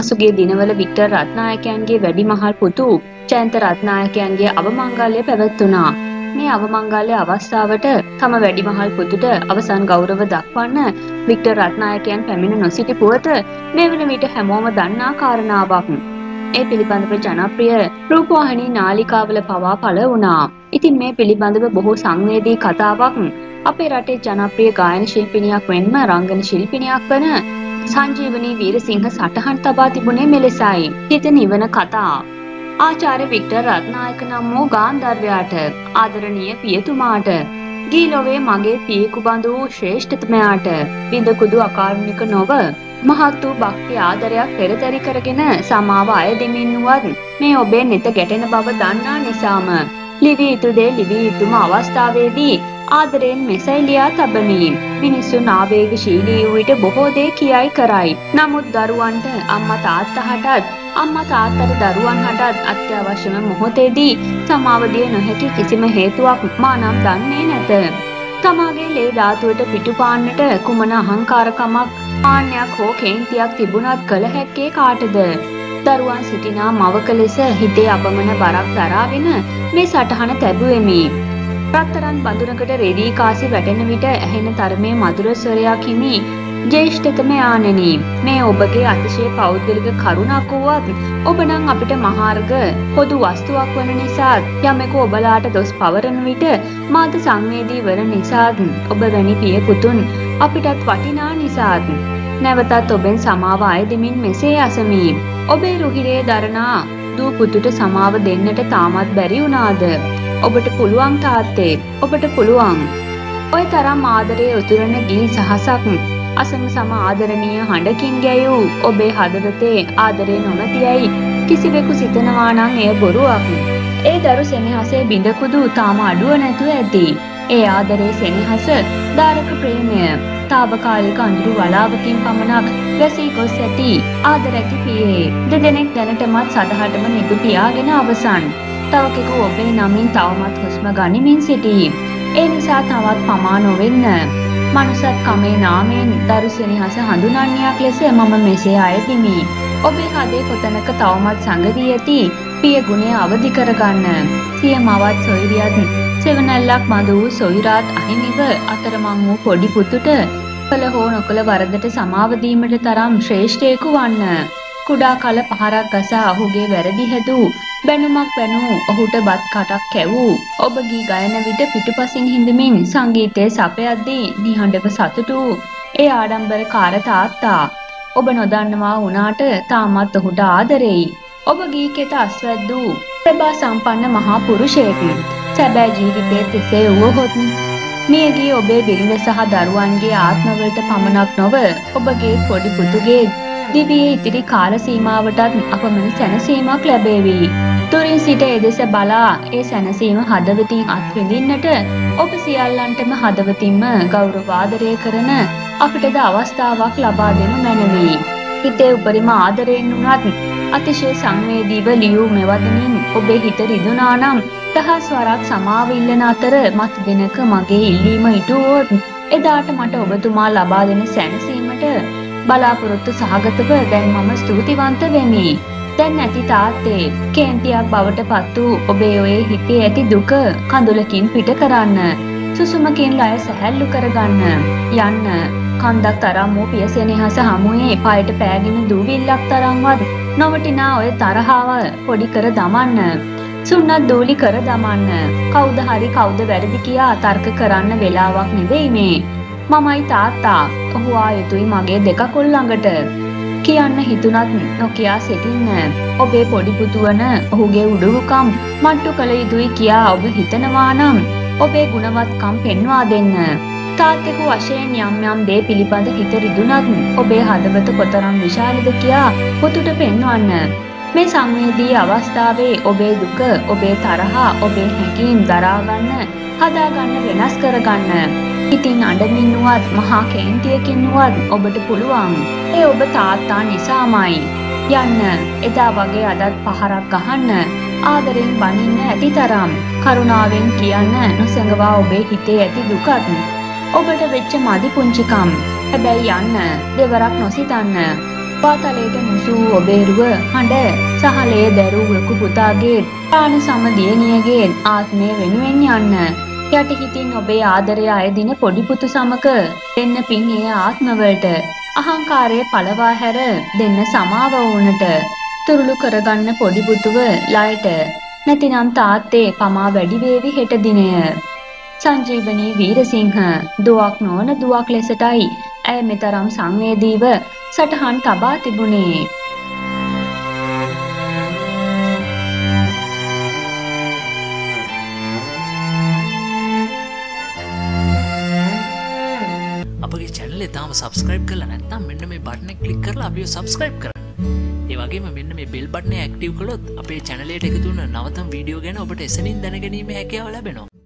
පසුගිය දිනවල වික්ටර් රත්නායකයන්ගේ වැඩිමහල් පුතු ජයන්ත රත්නායකයන්ගේ අවමංගල්‍ය පැවැත්වුණා. මේ අවමංගල්‍ය අවස්ථාවට තම වැඩිමහල් පුතුට අවසන් ගෞරව දක්වන්න වික්ටර් රත්නායකයන් පැමිණ නොසිටි පුවත මේ වන විට හැමෝම දන්නා කාරණාවක්. ඒ පිළිබඳව ජනප්‍රිය රූපවාහිනී නාලිකාවල පවා පළ වුණා. ඉතින් මේ පිළිබඳව බොහෝ සංවේදී කතාවක් අපේ රටේ ජනප්‍රිය ගායන ශිල්පිනියක් වෙන්ම රංගන ශිල්පිනියක් වන සංජීවනී වීරසිංහ සටහන් තබා තිබුණේ මෙලෙසයි. හිත නිවන කතා. ආචාර්ය වික්ටර් රත්නායක නම් වූ ගාන්ධර්වයාට ආදරණීය පියතුමාට ගීලොවේ මගේ පියෙකු බඳු වූ ශ්‍රේෂ්ඨතමයාට බිඳකුදු අකාරුණික නොව මහත් වූ භක්ති ආදරයක් පෙරතරි කරගෙන සමාව අය දෙමින් වුවත් මේ ඔබේ නෙත ගැටෙන බව දන්නා නිසාම ලිවී යුතු දේ ලිවී යුතුම අවස්ථාවේදී ආදරයෙන් මෙසැයි ලියා තබමි. මිනිස්සුන් ආවේගශීලී වූ විට බොහෝ දේ කියයි කරයි. නමුත් දරුවන්ට අම්මා තාත්තහටත් අම්මා තාත්තට දරුවන් හටත් අත්‍යවශ්‍යම මොහොතේදී සමාව දිය නොහැකි කිසිම හේතුවක් මා නම් දන්නේ නැත. තමාගේ ලේ ධාතුවට පිටුපාන්නට කුමන අහංකාරකමක් ආන්‍යයක් හෝ කේන්තියක් තිබුණත් කළ හැක්කේ කාටද? දරුවන් සිටිනා මවක ලෙස හිතේ අපමණ බරක් දරාගෙන මේ සටහන තැබුවෙමි. රත්තරන් බඳුනකට රෙදී කාසි වැටෙන විට ඇහෙන තරමේ මధుර ස්වරයක් හිමි. ජේෂ්ඨතම යානෙනි මේ ඔබගේ අතිශය පෞද්ගලික කරුණක් වුවත් ඔබ නම් අපිට මහාර්ග පොදු වස්තුවක් වන නිසාත් යමෙකු ඔබලාට දොස් පවරන විට මාත සංවේදී වන නිසාත් ඔබ වැනි පිය පුතුන් අපිටත් වටිනා නිසාත්. නැවතත් ඔබෙන් සමාව අයදමින් මෙසේ අසමි. ඔබේ රුහිරේ දරනා දූ පුතුට සමාව දෙන්නට තාමත් බැරි වුණාද? ඔබට පුළුවන් තාත්තේ ඔබට පුළුවන්. ඔය තරම් ආදරයේ උතුරන ගී සහසක් අසම සම ආදරණීය හඬකින් ගැයූ ඔබේ හදවතේ ආදරේ නොමැතියයි කිසිවෙකු සිතනවා නම් එය බොරුවක්. ඒ දරු සෙනෙහසේ බිඳකුදු තාම අඩුව නැතුව ඇති. ඒ ආදරේ සෙනෙහස දාරක ප්‍රේමය තාවකාලික අඳුරු වලාවකින් පමණක් වැසී ගොස් ඇති ආදර ඇති පියේ දෙදෙනෙක් දැනටමත් සදහටම නිදු පියාගෙන අවසන්. තවකෙකු ඔබේ නමින් තවමත් හුස්ම ගනිමින් සිටී. ඒ නිසා තවත් පමා නොවෙන්න. මනුසත් කමේ නාමයෙන් දරු සෙනෙහස හඳුනන්නයක් ලෙස මම මෙසේ අයතිමි. ඔබේ හදේ කොතනක තවමත් සඟදී ඇති පිය ගුණය අවදි කරගන්න. සිය මවත් සොයිරියත් සෙවනැල්ලක් මඳ වූ සොයිරාත් අහිමිව අතරමං වූ පොඩි පුතුට කළ හෝ නොකළ වරදට සමාවදීමට තරම් ශ්‍රේෂ්ඨයකු වන්න. කුඩා කල පහරක් ගසා ඔහුගේ වැරදි හැදූ බැනුමක් වැනූ ඔහුට බත් කටක් කැවූ ඔබ ගී ගයන විට පිටුපසින් හිඳමින් සංගීතය සපයද්දී නිහඬව සතුටු ඒ ආඩම්බර කාර තාත්තා. ඔබ නොදන්නවා වුණාට තාමත් ඔහුට ආදරෙයි. ඔබ ගී කෙත අස්වැද්දූ ප්‍රභා සම්පන්න මහා පුරුෂයෙකි. සැබෑ ජීවිතයේ තෙසේ වුවහොත් මියගිය ඔබේ බිරිඳ සහ දරුවන්ගේ ආත්මවලට පමණක් නොව ඔබගේ පොඩි පුතුගේ දිවියේ ඉතිරි කාල සීමාවටත් අපමණ සැනසීමක් ලැබේවි. තුරින් සිට එදෙස බලා ඒ සැනසීම හදවතින් අත්විඳින්නට ඔබ සියල්ලන්ටම හදවතින්ම ගෞරවාදරය කරන අපිටද අවස්ථාවක් ලබා දෙනු මැනවි. හිතේ උපරිම ආදරයෙන් වුණත් අතිශය සංවේදීව ලියූ මෙවදනින් ඔබේ හිත රිදුනා නම් දහස් වරක් සමාව ඉල්ලන අතර මත් දිනක මගේ ඉල්ලීම ඉටුවොත් එදාට මට ඔබතුමා ලබා දෙන සැනසීමට බලාපොරොත්තු සහගතව දැන් මම ස්තුතිවන්ත වෙමි. දැන් නැති තාත්තේ කේන්තියක් බවට පත් වූ ඔබේ ඔය හිතේ ඇති දුක කඳුලකින් පිට කරන්න. සුසුමකින් ලය සැහැල්ලු කරගන්න. යන්න කන්දක් තරම් වූ පියසෙනෙහස හමුවේ පයට පෑගෙන දූවිල්ලක් තරම්වත් නොවටිනා ඔය තරහාව පොඩි කර දමන්න. සුන්නත් දූලි කර දමන්න. කවුද හරි කවුද වැරදි කියා තර්ක කරන්න වෙලාවක් නෙවෙයි මේ. මමයි තාත්තා. ඔහු ආ යුතුයි මගේ දෙකකුල් ළඟට. කියන්න හිතුනත් නොකියා සිටින්න. ඔබේ පොඩි පුතුවන ඔහුගේ උඩුවුකම් මට්ටු කළ යුතුයි කියා ඔබ හිතනවා නම් ඔබේ ගුණවත්කම් පෙන්වා දෙන්න. තාත්තෙකු වශයෙන් යම් යම් දේ පිළිබඳ හිත රිදුනත් ඔබේ හදවත කොතරම් විශාලද කියා පුතුට පෙන්වන්න. මේ සංවේදී අවස්ථාවේ ඔබේ දුක ඔබේ තරහා ඔබේ හැඟීම් දරාගන්න හදාගන්න වෙනස් කරගන්න. ඉතින් අඩමින් වුවත් මහා කේන්තියකින් වුවත් ඔබට පුළුවන්. ඒ ඔබ තාත්තා නිසාමයි. යන්න එදා වගේ අදත් පහරක් ගහන්න ආදරෙන් බනින්න ඇති තරම් කරුණාවෙන් කියන්න නොසඟවා ඔබේ හිතේ ඇති දුකත්. ඔබට වෙච්ච මදි පුංචිකම්. හැබැයි යන්න දෙවරක් නොසිතන්න. පාතලයට මුසු ඔබේරුව හඬ සහලේ දැරූ ලොකු පුතාගේ ප්‍රාණ සමදියනියගේ ආත්මය වෙනුවෙන් යන්න. යටහිතින් ඔබේ ආදරය අයදින පොඩිපුතු සමක දෙන්න පින් ඒ ආත්මවලට අහංකාරය පලවා හැර දෙන්න සමාව ඕනට තුරුළු කරගන්න පොඩිපුතුව ලයට නැතිනම් තාත්තේ පමා වැඩිවේවි හෙට දිනය. සංජීවනී වීරසිංහ දුවක් නොවන දුවක් ලෙසටයි ඇය මෙතරම් සංවේදීව සටහන් තබා තිබුණේ. චැනල තාම සබස්ක්‍රයිබ් කල නැත්තම් මෙන්න මේ බටන කලික් කරලා අපිය සබස්ක්‍රයිබ් කරන්න. ඒවගේ මෙන්න මේ බෙල් බට්න ඇක්ටව් කළොත් අපේ චැනලට එකතුන්න නවතම් වීඩියෝ ගැන ඔබට එසනින් දැනගැනීම හැකයාව ලැබෙනවා.